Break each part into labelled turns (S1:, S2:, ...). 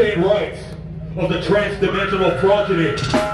S1: Rights of the transdimensional progeny.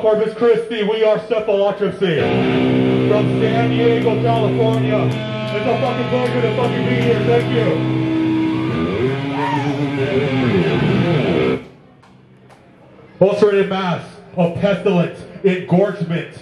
S1: Corpus Christi? We are Cephalotripsy. From San Diego, California. It's a fucking pleasure to fucking be here. Thank you. Ulcerated mass of pestilence, engorgement.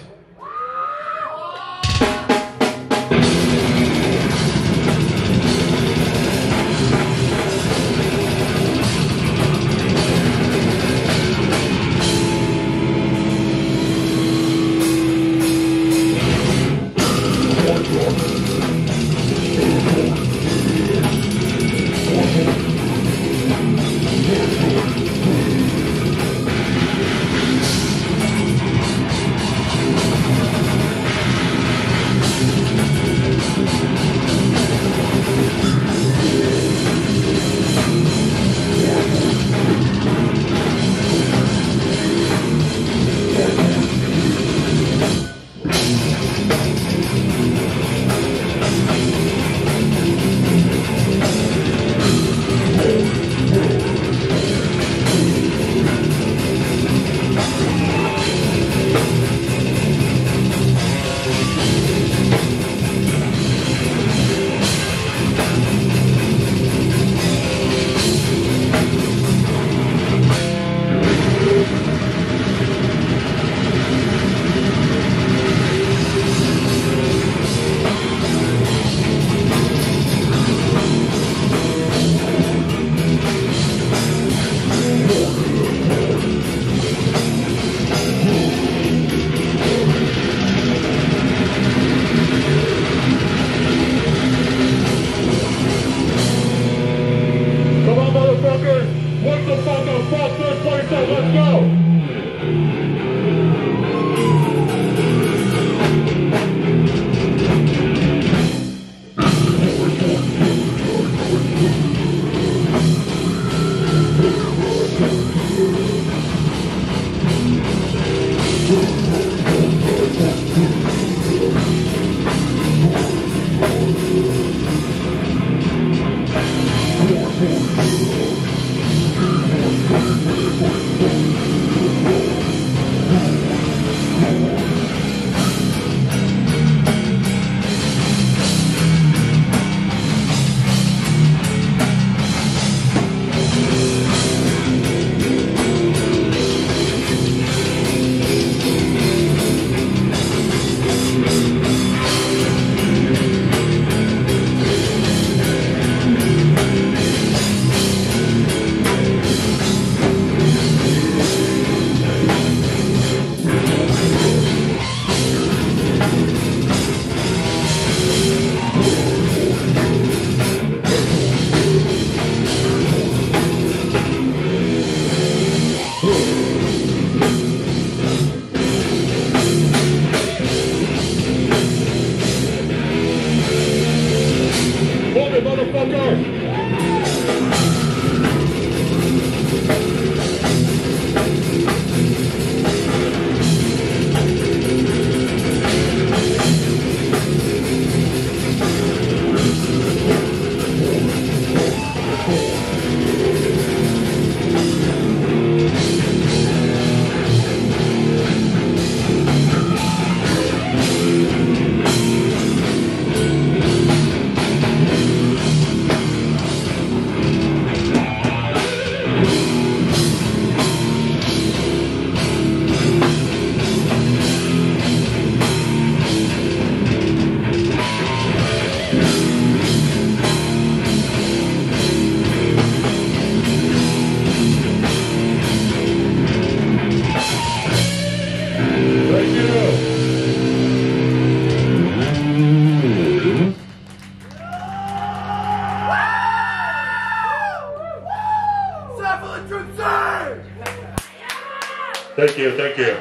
S1: Thank you, thank you.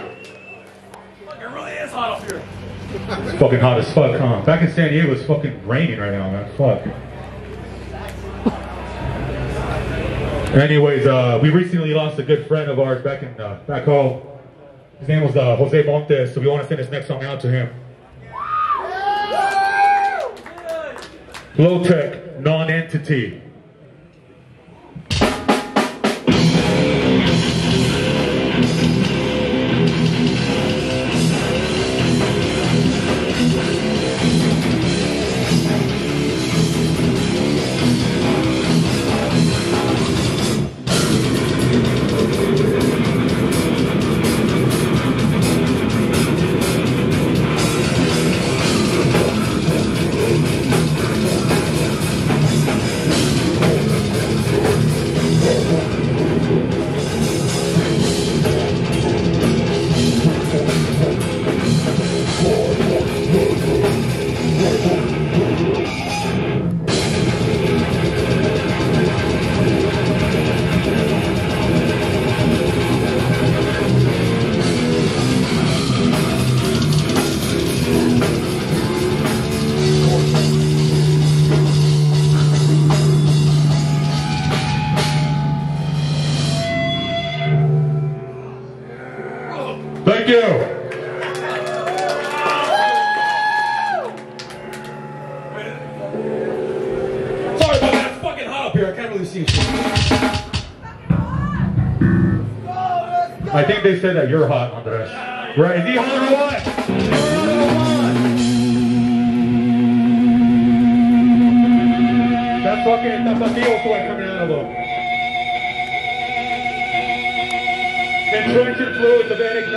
S2: Fuck, it really is hot up here.
S1: It's fucking hot as fuck, huh? Back in San Diego, it's fucking raining right now, man. Fuck. Anyways, uh, we recently lost a good friend of ours back in uh, back home. His name was uh, Jose Montes, so we want to send this next song out to him. Low tech, non-entity.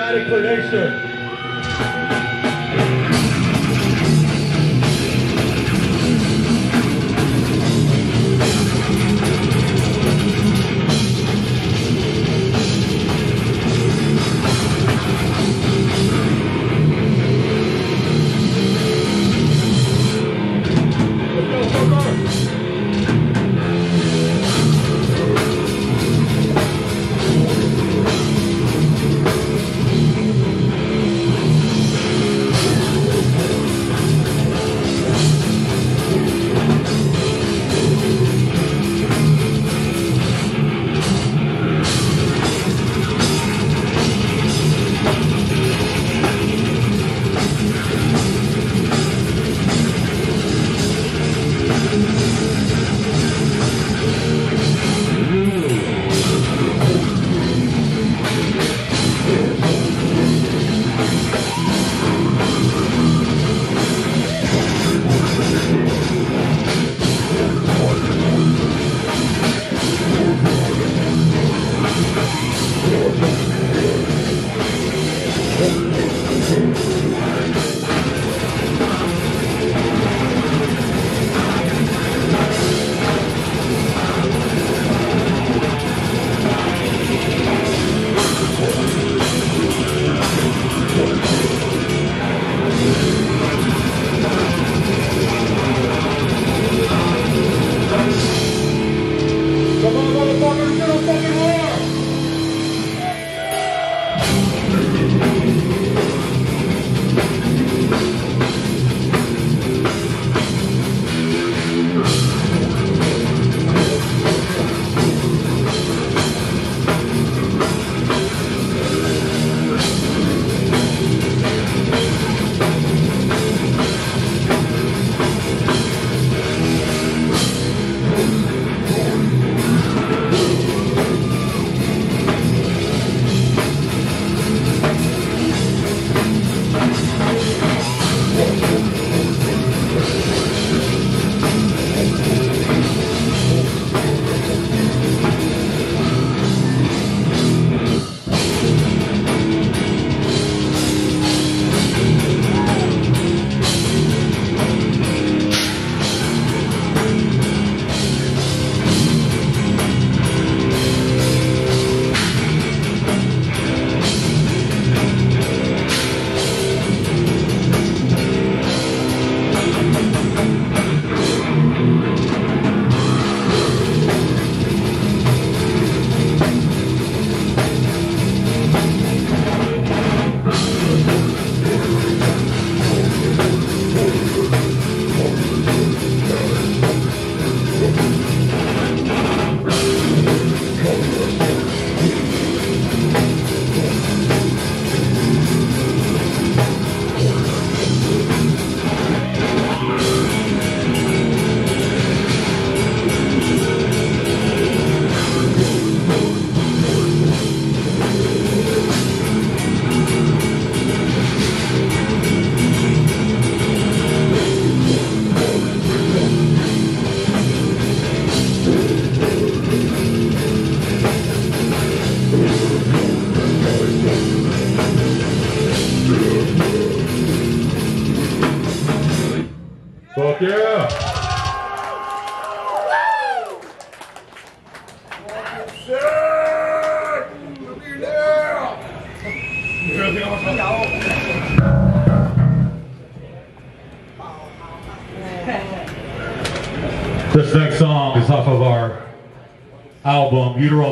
S1: Enigmatic predation.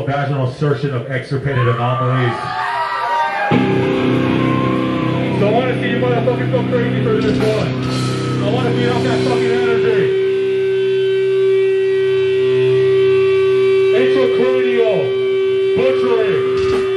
S1: vaginal insertion of extirpated anomalies. So I want to see you motherfuckers go crazy for this one. I want to feel that fucking energy. Intracranial butchering.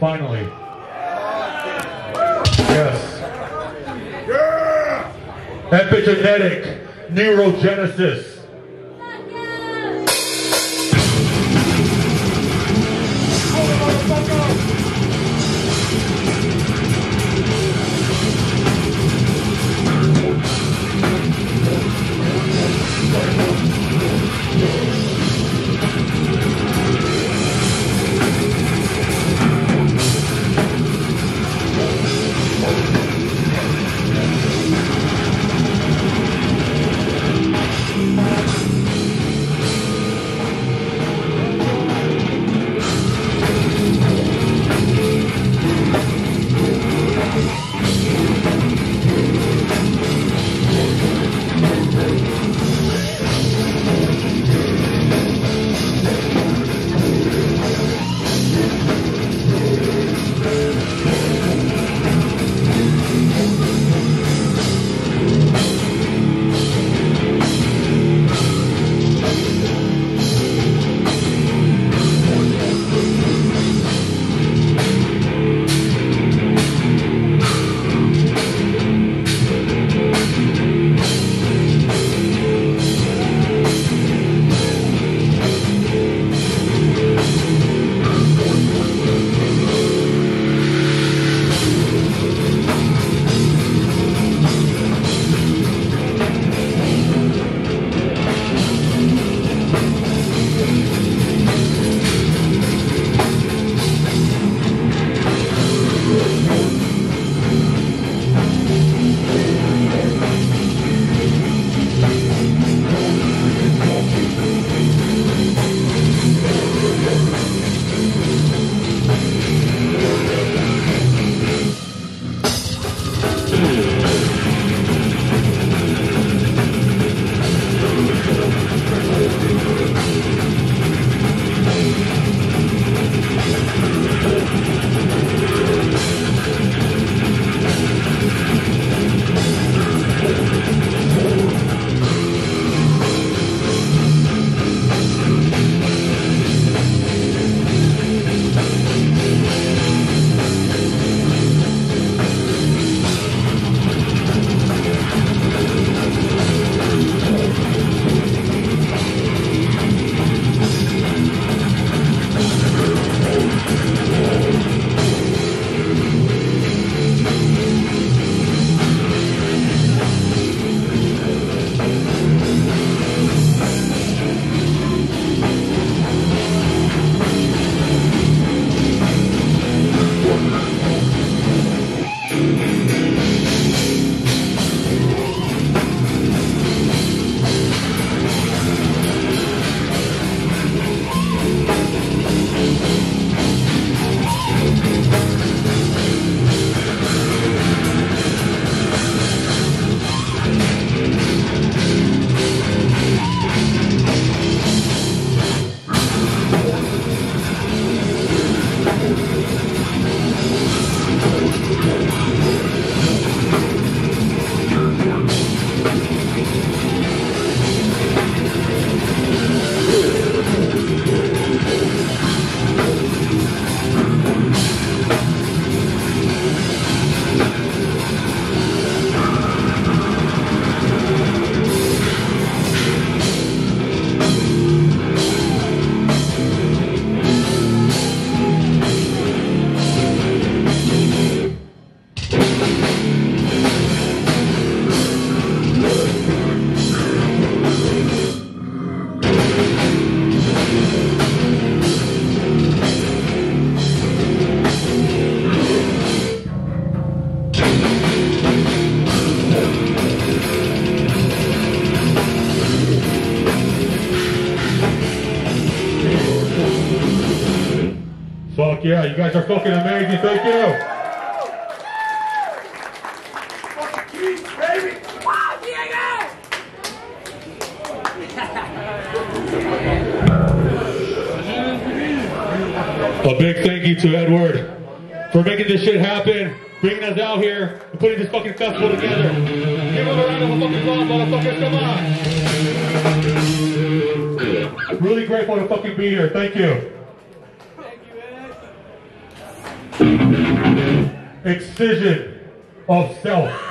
S1: finally. Yes.
S3: Yeah!
S1: Epigenetic neurogenesis. You guys are fucking amazing. Thank you. A big thank you to Edward for making this shit happen, bringing us out here, and putting this fucking festival together. Give him a round of fucking applause. Come on. Really grateful to fucking be here. Thank you. Excision of self.